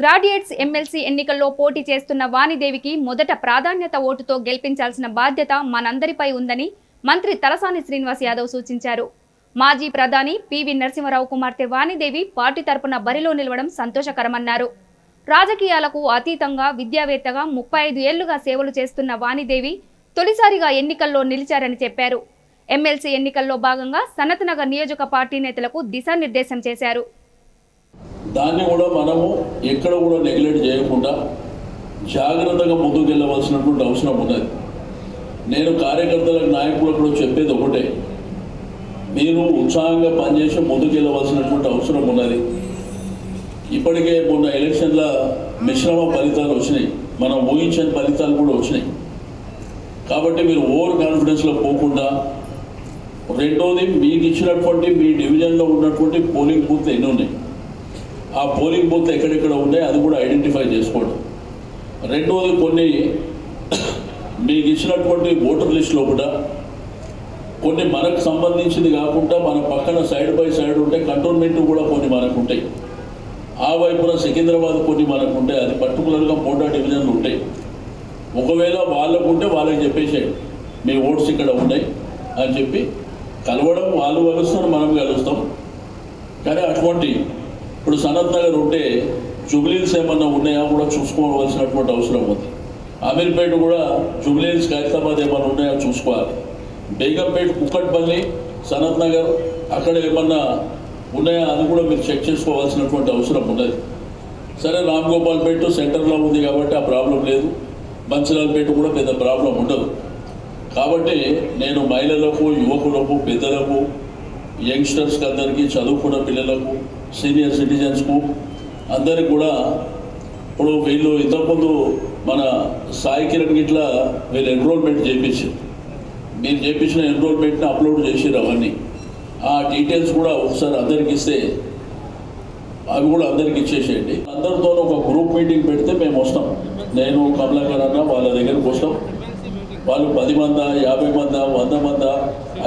Graduates MLC ఎన్నికల్లో పోటీ చేస్తున్న వాణిదేవికి మొదట ప్రాధాన్యత ఓటుతో గెలిపించాల్సిన బాధ్యత మనందరిపై ఉందని మంత్రి తలసాని శ్రీనివాస్ యాదవ్ సూచించారు. మాజీ ప్రధాని పివి నరసింహరావు కుమార్తె వాణిదేవి పార్టీ తరపున బరిలో నిలవడం సంతోషకరమన్నారు. రాజకీయాలకు అతీతంగా విద్యావేత్తగా ముప్పై ఐదు ఏళ్ళుగా సేవలు చేస్తున్న వాణిదేవి తొలిసారిగా ఎన్నికల్లో నిలిచారని చెప్పారు. ఎమ్మెల్సీ ఎన్నికల్లో భాగంగా సనత్నగర్ నియోజక పార్టీ నేతలకు దిశానిర్దేశం చేశారు. దాన్ని కూడా మనము ఎక్కడ కూడా నెగ్లెక్ట్ చేయకుండా జాగ్రత్తగా ముందుకు వెళ్ళవలసినటువంటి అవసరం ఉన్నది. నేను కార్యకర్తలకు నాయకులకు కూడా చెప్పేది ఒకటే. మీరు ఉత్సాహంగా పనిచేసి ముందుకు వెళ్ళవలసినటువంటి అవసరం ఉన్నది. ఇప్పటికే మొన్న ఎలక్షన్ల మిశ్రమ ఫలితాలు వచ్చినాయి. మనం ఊహించని ఫలితాలు కూడా వచ్చినాయి. కాబట్టి మీరు ఓవర్ కాన్ఫిడెన్స్లో పోకుండా రెండోది మీకు ఇచ్చినటువంటి మీ డివిజన్లో ఉన్నటువంటి పోలింగ్ బూత్లు ఎన్ని ఉన్నాయి? ఆ పోలింగ్ బూత్ ఎక్కడెక్కడ ఉన్నాయి అది కూడా ఐడెంటిఫై చేసుకోవడం. రెండవది కొన్ని మీకు ఇచ్చినటువంటి ఓటర్ లిస్టులో కూడా కొన్ని మనకు సంబంధించింది కాకుండా మన పక్కన సైడ్ బై సైడ్ ఉంటే కంటోన్మెంట్ కూడా కొన్ని మనకు ఉంటాయి. ఆ వైపున సికింద్రాబాద్ కొన్ని మనకు ఉంటాయి. అది పర్టికులర్గా పోటా డివిజన్లు ఉంటాయి. ఒకవేళ వాళ్ళకు ఉంటే వాళ్ళకి చెప్పేసేయండి. మీ ఓట్స్ ఇక్కడ ఉన్నాయి అని చెప్పి కలవడం వాళ్ళు కలుస్తారు మనం కలుస్తాం. కానీ అటువంటి ఇప్పుడు సనత్ నగర్ ఉంటే జుబ్లీన్స్ ఏమన్నా ఉన్నాయా కూడా చూసుకోవాల్సినటువంటి అవసరం ఉంది. అమీర్పేట కూడా జుబ్లీన్స్ ఖైరతాబాద్ ఏమన్నా ఉన్నాయా చూసుకోవాలి. బేగంపేట కుక్కట్పల్లి సనత్ నగర్ అక్కడ ఏమన్నా ఉన్నాయా అది కూడా మీరు చెక్ చేసుకోవాల్సినటువంటి అవసరం ఉన్నది. సరే రామ్ గోపాల్పేట సెంటర్లో ఉంది కాబట్టి ఆ ప్రాబ్లం లేదు. మంచిలాల్పేట కూడా పెద్ద ప్రాబ్లం ఉండదు. కాబట్టి నేను మహిళలకు యువకులకు పెద్దలకు యంగ్స్టర్స్కి అందరికీ చదువుకున్న పిల్లలకు సీనియర్ సిటిజన్స్కు అందరికి కూడా ఇప్పుడు వీళ్ళు ఇంతకుముందు మన సాయి కిరణ్ గిట్లా వీళ్ళు ఎన్రోల్మెంట్ చేయించారు మీరు చేయించిన ఎన్రోల్మెంట్ని అప్లోడ్ చేసారు అవన్నీ. ఆ డీటెయిల్స్ కూడా ఒకసారి అందరికి ఇస్తే అవి కూడా అందరికి ఇచ్చేసేయండి. అందరితో ఒక గ్రూప్ మీటింగ్ పెడితే మేము వస్తాం. నేను కమలాకర్ అన్న వాళ్ళ దగ్గరకు వస్తాం. వాళ్ళు పది మంద యాభై మంద వంద మంద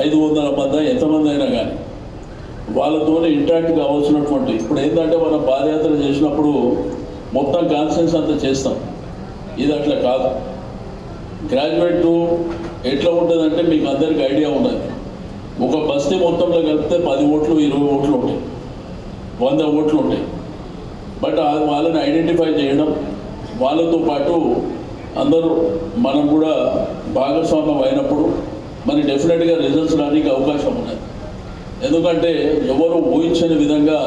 ఐదు వందల మంద ఎంతమంది అయినా కానీ వాళ్ళతో ఇంటరాక్ట్ కావాల్సినటువంటి ఇప్పుడు ఏంటంటే మనం పాదయాత్ర చేసినప్పుడు మొత్తం కాన్ఫరెన్స్ అంతా చేస్తాం. ఇది అట్లా కాదు. గ్రాడ్యుయేట్ ఎట్లా ఉంటుందంటే మీకు అందరికి ఐడియా ఉన్నది. ఒక బస్తీ మొత్తంలో కలిపితే పది ఓట్లు ఇరవై ఓట్లు ఉంటాయి. వంద ఓట్లు ఉంటాయి. బట్ వాళ్ళని ఐడెంటిఫై చేయడం వాళ్ళతో పాటు అందరూ మనం కూడా భాగస్వామ్యం అయినప్పుడు మరి డెఫినెట్గా రిజల్ట్స్ రానికి అవకాశం ఉన్నది. ఎందుకంటే ఎవరు ఊహించని విధంగా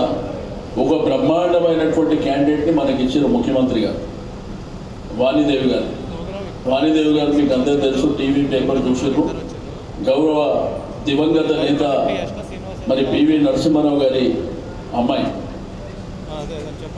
ఒక బ్రహ్మాండమైనటువంటి క్యాండిడేట్ని మనకి ఇచ్చారు ముఖ్యమంత్రి గారు వాణిదేవి గారు. వాణిదేవి గారు మీకు అందరూ తెలుసు టీవీ పేపర్ చూసారు గౌరవ దివంగత నేత మరి పివి నరసింహారావు గారి అమ్మాయి.